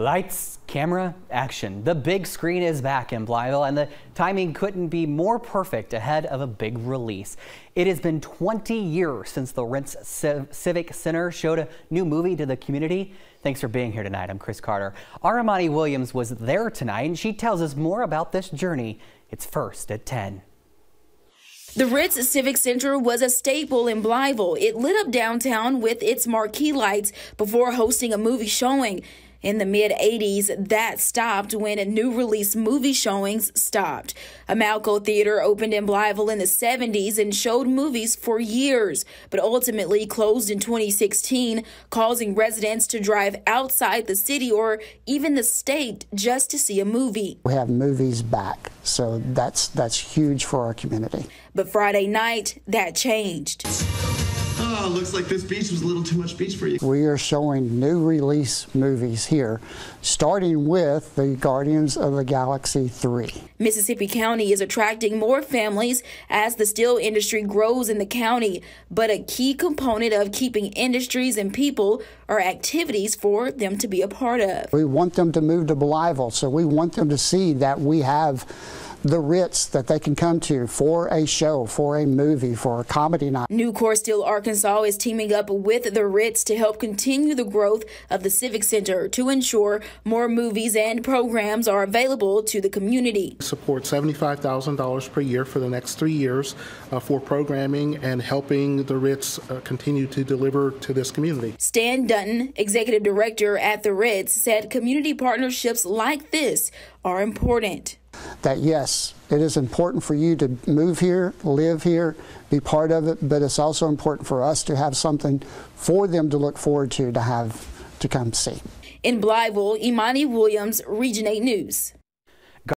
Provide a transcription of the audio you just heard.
Lights, camera, action. The big screen is back in Blytheville, and the timing couldn't be more perfect ahead of a big release. It has been 20 years since the Ritz Civic Center showed a new movie to the community. Thanks for being here tonight. I'm Chris Carter. our Imani Williams was there tonight, and she tells us more about this journey. It's first at 10. The Ritz Civic Center was a staple in Blytheville. It lit up downtown with its marquee lights before hosting a movie showing. In the mid 80s, that stopped when new release movie showings stopped. A Malco Theater opened in Blytheville in the 70s and showed movies for years, but ultimately closed in 2016, causing residents to drive outside the city or even the state just to see a movie. We have movies back, so that's that's huge for our community. But Friday night, that changed. Oh, looks like this beach was a little too much beach for you. We are showing new release movies here, starting with the Guardians of the Galaxy 3. Mississippi County is attracting more families as the steel industry grows in the county, but a key component of keeping industries and people are activities for them to be a part of. We want them to move to Blytheville, so we want them to see that we have the Ritz that they can come to for a show, for a movie, for a comedy night. Nucor Steel Arkansas is teaming up with the Ritz to help continue the growth of the Civic Center to ensure more movies and programs are available to the community. Support $75,000 per year for the next three years uh, for programming and helping the Ritz uh, continue to deliver to this community. Stan Dutton, executive director at the Ritz, said community partnerships like this are important that yes, it is important for you to move here, live here, be part of it, but it's also important for us to have something for them to look forward to, to have to come see. In Blytheville, Imani Williams, Region 8 News.